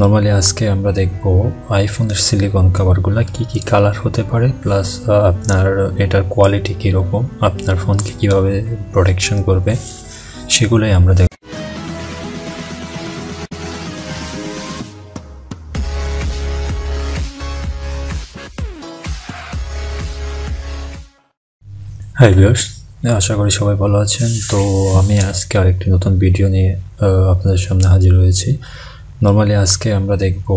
Normally আজকে আমরা দেখব আইফোনের সিলিকন কাভারগুলো কি কি কালার হতে পারে প্লাস আপনার এটার কোয়ালিটি কীরকম, আপনার ফোনকে কীভাবে প্রোটেকশন করবে, সেগুলোই আমরা দেখব। হাই ভিউয়ার্স আশা করি সবাই ভালো আছেন। তো আমি আজকে আরেকটি নতুন ভিডিও নিয়ে আপনাদের সামনে হাজির হয়েছি। নর্মালি আজকে আমরা দেখব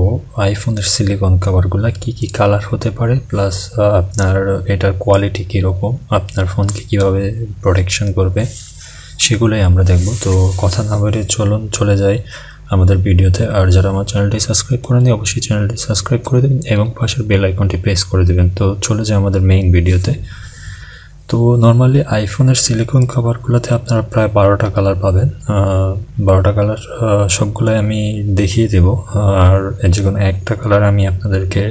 আইফোনের সিলিকন কাভারগুলো কি কি কালার হতে পারে প্লাস আপনার এটার কোয়ালিটি কীরকম, আপনার ফোনকে কীভাবে প্রোটেকশন করবে, সেগুলোই আমরা দেখব। তো কথা না বলে চলুন, চলে যাই আমাদের ভিডিওতে। আর যারা আমার চ্যানেলটি সাবস্ক্রাইব করেনি অবশ্যই চ্যানেলটি সাবস্ক্রাইব করে দেবেন এবং পাশের বেল আইকনটি প্রেস করে দেবেন। তো চলে যায় আমাদের মেইন ভিডিওতে। তো নর্মালি আইফোনের সিলিকন কভারগুলোতে আপনারা প্রায় বারোটা কালার পাবেন। বারোটা কালার সবগুলোই আমি দেখিয়ে দেব। আর যে কোনো একটা কালার আমি আপনাদেরকে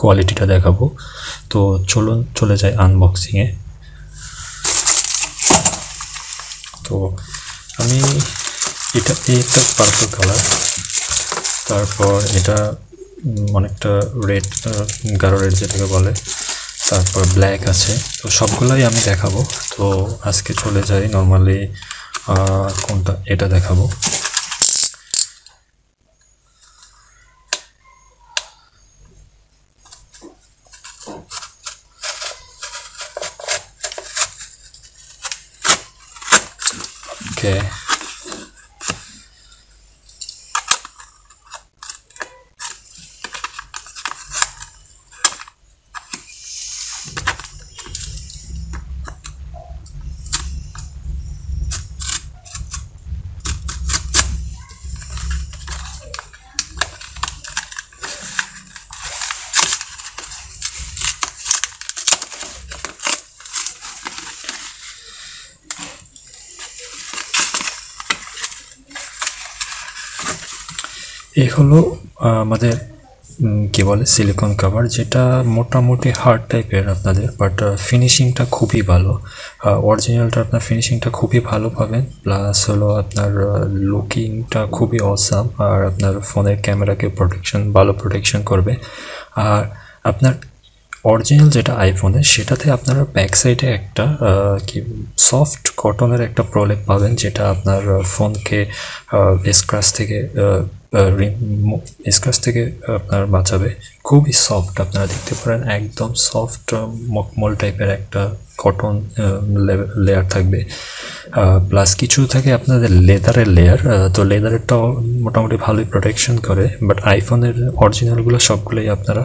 কোয়ালিটিটা দেখাবো। তো চলুন, চলে যাই আনবক্সিংয়ে তো আমি এটা, এই একটা পার্পল কালার তারপর এটা অনেকটা রেড গাঢ় রেড যেটাকে বলে। তারপর ব্ল্যাক আছে। তো সবগুলোই আমি দেখাবো। তো আজকে চলে যাই নর্মালি কোনটা, এটা দেখাবো। ওকে এই হলো আমাদের কি বলে সিলিকন কাভার যেটা মোটামুটি হার্ড টাইপের আপনাদের বাট ফিনিশিংটা খুবই ভালো। অরিজিনালটা আপনার ফিনিশিংটা খুবই ভালো পাবেন প্লাস হলো আপনার লুকিংটা খুবই অসাম আর আপনার ফোনের ক্যামেরাকে প্রোটেকশন ভালো প্রোটেকশন করবে। আর আপনার অরিজিনাল যেটা আইফোনে সেটাতে আপনারা ব্যাক সাইডে একটা কি সফট কটনের একটা প্রলেপ পাবেন, যেটা আপনার ফোনকে স্ক্রাচ থেকে স্ক্রাচ থেকে আপনার বাঁচাবে। খুবই সফট আপনারা দেখতে পারেন, একদম সফট মকমল টাইপের একটা কটন লেয়ার থাকবে। প্লাস কিছু থাকে আপনাদের লেদারের লেয়ার তো লেদারেরটাও মোটামুটি ভালোই প্রোটেকশন করে বাট আইফোনের অরিজিনালগুলো সবগুলোই আপনারা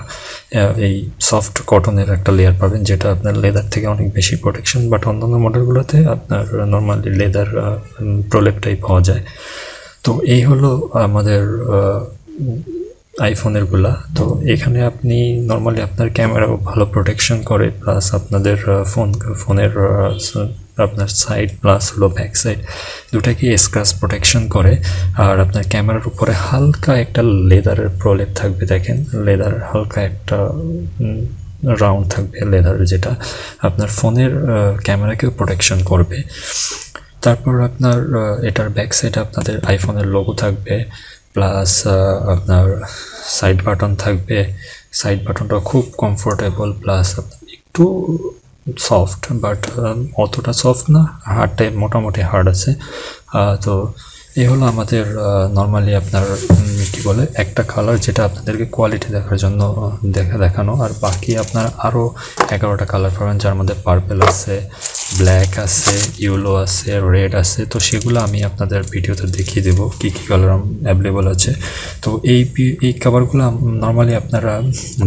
এই সফট কটনের একটা লেয়ার পাবেন, যেটা আপনার লেদার থেকে অনেক বেশি প্রোটেকশন বাট অন্যান্য মডেলগুলোতে আপনার নর্মালি লেদার প্রোলেপটাই পাওয়া যায়। তো এই হলো আমাদের আইফোনেরগুলা তো এখানে আপনি নর্মালি আপনার ক্যামেরাও ভালো প্রোটেকশন করে প্লাস আপনাদের ফোন ফোনের আপনার সাইড প্লাস হলো ব্যাক সাইড দুটাকে স্ক্রাচ প্রোটেকশন করে। আর আপনার ক্যামেরার উপরে হালকা একটা লেদারের প্রলেপ থাকবে, দেখেন। লেদার হালকা একটা রাউন্ড থাকবে লেদার যেটা। আপনার ফোনের ক্যামেরাকেও প্রোটেকশন করবে। তারপর আপনার এটার ব্যাক সাইডে আপনাদের আইফোনের লোগো থাকবে প্লাস আপনার সাইড বাটন থাকবে। সাইড বাটনটা খুব কমফোর্টেবল প্লাস একটু সফট বাট অতটা সফট না হার্ডটাই মোটামুটি হার্ড আছে। তো এই হলো আমাদের নর্মালি আপনার কী বলে, একটা কালার যেটা আপনাদেরকে কোয়ালিটি দেখার জন্য দেখা দেখানো। আর বাকি আপনার আরও এগারোটা কালার পাবেন, যার মধ্যে পার্পেল আছে ব্ল্যাক আছে ইউলো আছে রেড আছে, তো সেগুলো আমি আপনাদের ভিডিওতে দেখিয়ে দেবো কী কী কালার অ্যাভেলেবল আছে। তো এই এই কাভারগুলো নর্মালি আপনারা,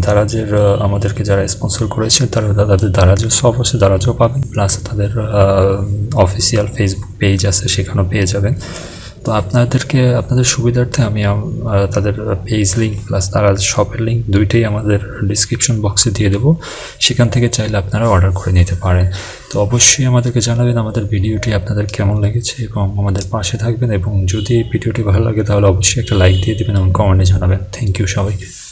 দারাজের আমাদেরকে যারা স্পন্সর করেছে, তারা তাদের দারাজের সব আছে, দারাজও পাবেন প্লাস তাদের অফিসিয়াল ফেসবুক পেজ আছে, সেখানেও পেয়ে যাবেন। তো আপনাদেরকে, আপনাদের সুবিধার্থে আমি তাদের পেজ লিঙ্ক প্লাস তারা শপের লিঙ্ক দুইটাই আমাদের ডিসক্রিপশন বক্সে দিয়ে দেবো। সেখান থেকে চাইলে আপনারা অর্ডার করে নিতে পারেন। তো অবশ্যই আমাদেরকে জানাবেন আমাদের ভিডিওটি আপনাদের কেমন লেগেছে এবং আমাদের পাশে থাকবেন এবং যদি ভিডিওটি ভালো লাগে তাহলে অবশ্যই একটা লাইক দিয়ে দেবেন এবং কমেন্টে জানাবেন। থ্যাংক ইউ সবাইকে।